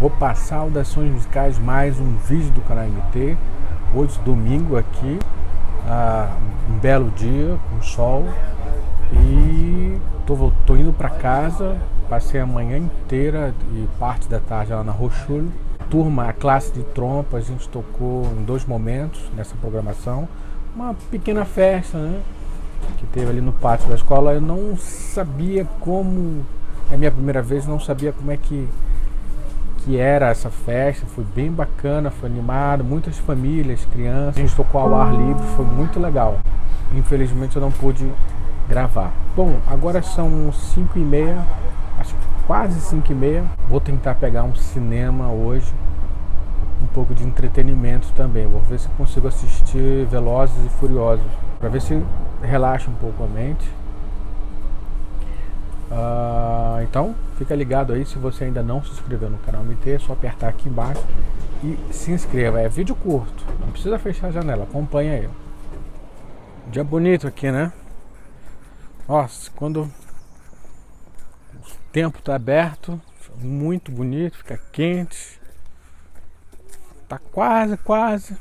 Vou passar audações musicais mais um vídeo do canal MT. Hoje, domingo aqui, ah, um belo dia com sol e tô, tô indo para casa. Passei a manhã inteira e parte da tarde lá na Rochule. Turma, a classe de trompa, a gente tocou em dois momentos nessa programação. Uma pequena festa, né? Que teve ali no pátio da escola. Eu não sabia como, é a minha primeira vez, não sabia como é que que era essa festa, foi bem bacana, foi animado, muitas famílias, crianças, a gente tocou ao ar livre, foi muito legal. Infelizmente eu não pude gravar. Bom, agora são 5 e meia, acho que quase 5 e meia. Vou tentar pegar um cinema hoje, um pouco de entretenimento também. Vou ver se consigo assistir Velozes e Furiosos, para ver se relaxa um pouco a mente. Uh, então, fica ligado aí. Se você ainda não se inscreveu no canal MT, é só apertar aqui embaixo e se inscreva. É vídeo curto, não precisa fechar a janela, acompanha aí. Dia bonito aqui, né? Nossa, quando o tempo tá aberto, muito bonito, fica quente. Tá quase, quase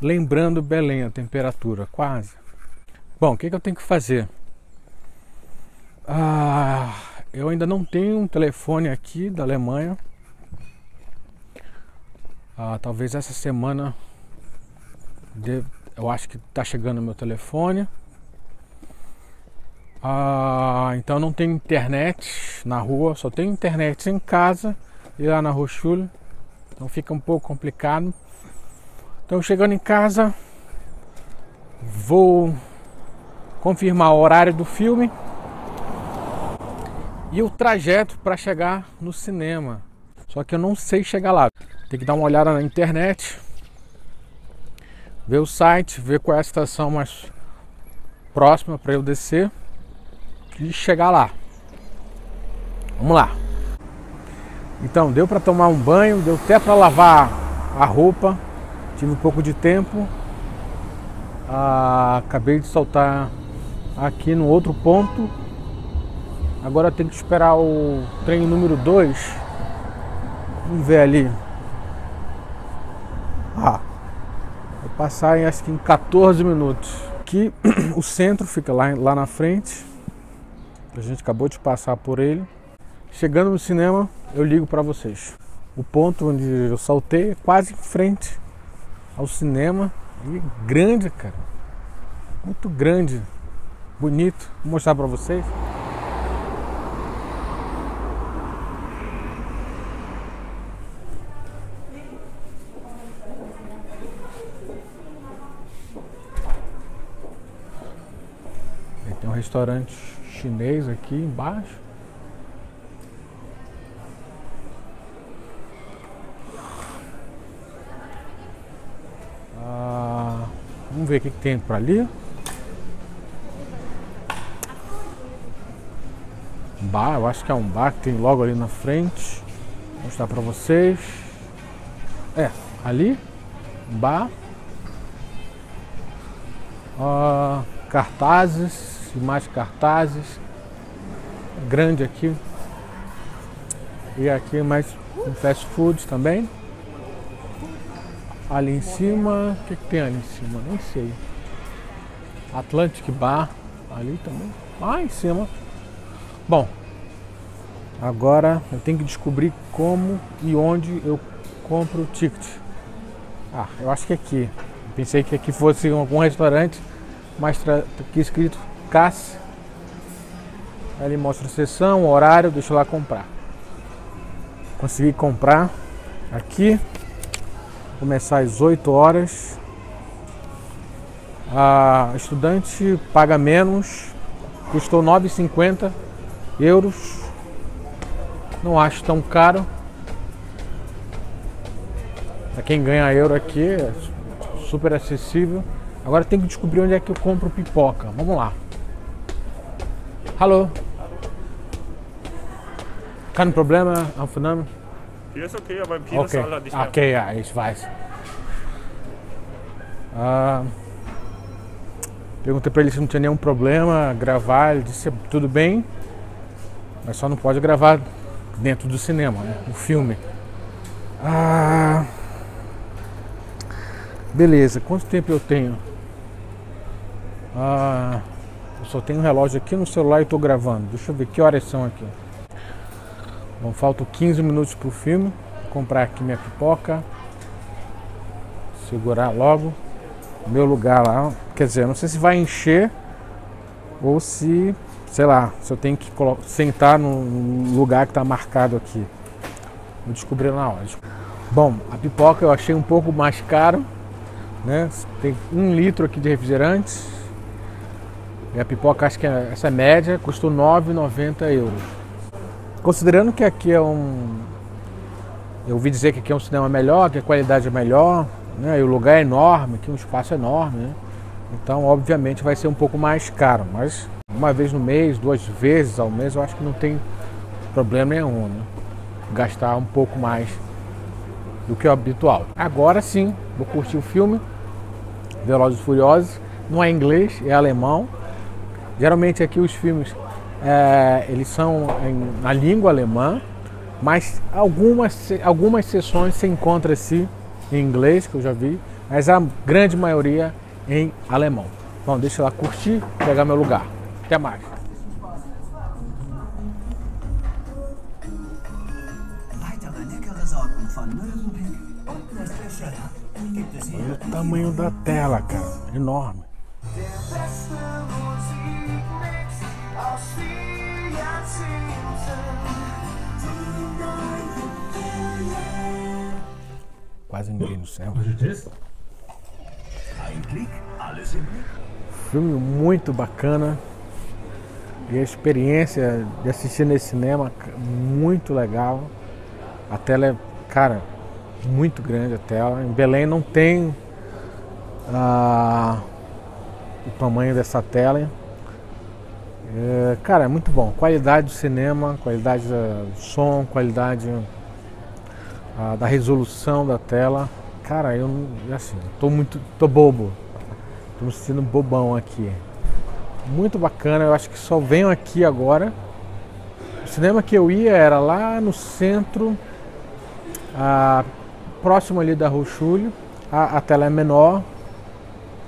lembrando Belém a temperatura, quase. Bom, o que, que eu tenho que fazer? Ah, eu ainda não tenho um telefone aqui da Alemanha. Ah, talvez essa semana eu acho que está chegando meu telefone. Ah, então não tenho internet na rua, só tenho internet em casa e lá na Rochule. Então fica um pouco complicado. Então chegando em casa, vou confirmar o horário do filme e o trajeto para chegar no cinema. Só que eu não sei chegar lá. Tem que dar uma olhada na internet, ver o site, ver qual é a estação mais próxima para eu descer e chegar lá. Vamos lá. Então, deu para tomar um banho, deu até para lavar a roupa. Tive um pouco de tempo. Ah, acabei de soltar aqui no outro ponto Agora tem que esperar o trem número 2. Vamos ver ali. Ah, vai passar em acho que em 14 minutos. Aqui o centro fica lá, lá na frente. A gente acabou de passar por ele. Chegando no cinema, eu ligo para vocês. O ponto onde eu saltei é quase em frente ao cinema. E grande, cara. Muito grande. Bonito. Vou mostrar para vocês. Restaurante chinês aqui embaixo. Ah, vamos ver o que, que tem para ali. Bar, eu acho que é um bar que tem logo ali na frente. Vou mostrar para vocês. É, ali, bar. Ah, cartazes e mais cartazes. Grande aqui. E aqui mais um fast food também. Ali em cima, o que, que tem ali em cima? Nem sei. Atlantic Bar, ali também. Lá em cima. Bom, agora eu tenho que descobrir como e onde eu compro o ticket. Ah, eu acho que é aqui. Pensei que aqui fosse algum restaurante, mas tá aqui escrito Cássio. Ele mostra a sessão, o horário, deixa eu lá comprar. Consegui comprar aqui. Começar às 8 horas. A estudante paga menos. Custou 9,50 euros. Não acho tão caro. Para quem ganha euro aqui, é super acessível. Agora tem que descobrir onde é que eu compro pipoca. Vamos lá. Hallo. Kein Problem aufgenommen? Hier ist okay, aber im Kinosaal okay. hat nicht Okay, ja, ich weiß. Ah, perguntei para ele se não tinha nenhum problema gravar. Ele disse tudo bem, mas só não pode gravar dentro do cinema, né? O filme. Ah, beleza, quanto tempo eu tenho? Ah, eu só tenho um relógio aqui no celular e estou gravando. Deixa eu ver que horas são aqui. Bom, faltam 15 minutos para o filme. Vou comprar aqui minha pipoca. Segurar logo. Meu lugar lá. Quer dizer, não sei se vai encher ou se, sei lá, se eu tenho que sentar no lugar que está marcado aqui. Vou descobrir na hora. Bom, a pipoca eu achei um pouco mais caro. Né? Tem um litro aqui de refrigerante. E a pipoca, acho que é, essa média, custou 9,90 euros. Considerando que aqui é um. Eu ouvi dizer que aqui é um cinema melhor, que a qualidade é melhor, né? E o lugar é enorme, aqui um espaço enorme, né? Então, obviamente, vai ser um pouco mais caro, mas uma vez no mês, duas vezes ao mês, eu acho que não tem problema nenhum, né? Gastar um pouco mais do que o habitual. Agora sim, vou curtir o filme Velozes e Furiosos. Não é inglês, é alemão. Geralmente aqui os filmes é, eles são em, na língua alemã, mas algumas, algumas sessões se encontra-se em inglês, que eu já vi, mas a grande maioria em alemão. Bom, deixa eu lá curtir, pegar meu lugar. Até mais. Olha o tamanho da tela, cara. Enorme. Quase ninguém no céu. Filme muito bacana. E a experiência de assistir nesse cinema muito legal. A tela é, cara, muito grande a tela. Em Belém não tem ah, o tamanho dessa tela. É, cara, é muito bom. Qualidade do cinema, qualidade do som, qualidade da resolução da tela. Cara, eu assim, tô muito. tô bobo. Tô me sentindo bobão aqui. Muito bacana, eu acho que só venho aqui agora. O cinema que eu ia era lá no centro, a, próximo ali da Roxulho. A, a tela é menor,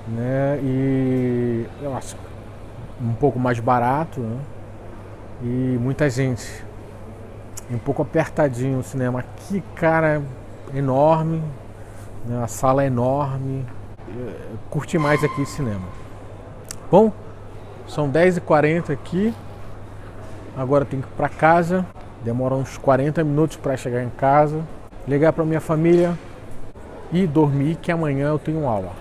né? E eu acho um pouco mais barato, né? E muita gente. Um pouco apertadinho o cinema. Aqui, cara, enorme. Né? A sala é enorme. Curti mais aqui cinema. Bom, são 10h40 aqui. Agora tenho que ir para casa. Demora uns 40 minutos para chegar em casa. Ligar para minha família e dormir, que amanhã eu tenho aula.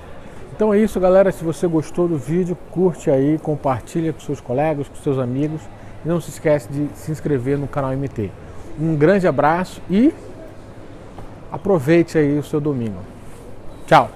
Então é isso, galera. Se você gostou do vídeo, curte aí, compartilha com seus colegas, com seus amigos. E não se esquece de se inscrever no canal MT. Um grande abraço e aproveite aí o seu domingo. Tchau!